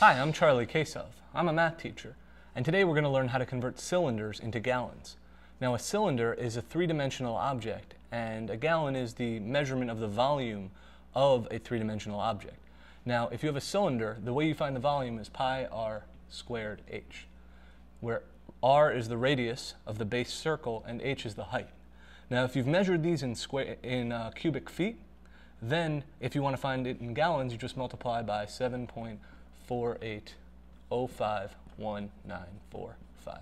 Hi, I'm Charlie Kasov. I'm a math teacher, and today we're going to learn how to convert cylinders into gallons. Now, a cylinder is a three-dimensional object, and a gallon is the measurement of the volume of a three-dimensional object. Now, if you have a cylinder, the way you find the volume is pi r squared h, where r is the radius of the base circle and h is the height. Now, if you've measured these in, square, in uh, cubic feet, then if you want to find it in gallons, you just multiply by 7.48051945.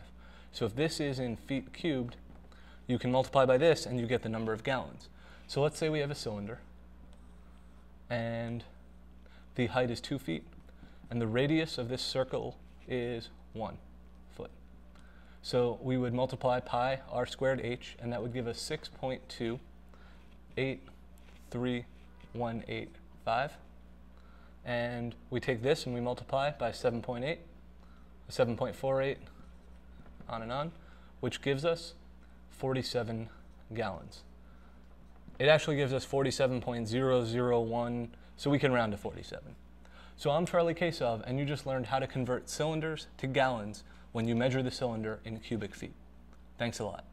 So if this is in feet cubed, you can multiply by this and you get the number of gallons. So let's say we have a cylinder and the height is 2 feet and the radius of this circle is 1 foot. So we would multiply pi r squared h and that would give us 6.28315 and we take this and we multiply by 7.8, 7.48 on and on, which gives us 47 gallons. It actually gives us 47.001, so we can round to 47. So I'm Charlie Kasov, and you just learned how to convert cylinders to gallons when you measure the cylinder in cubic feet. Thanks a lot.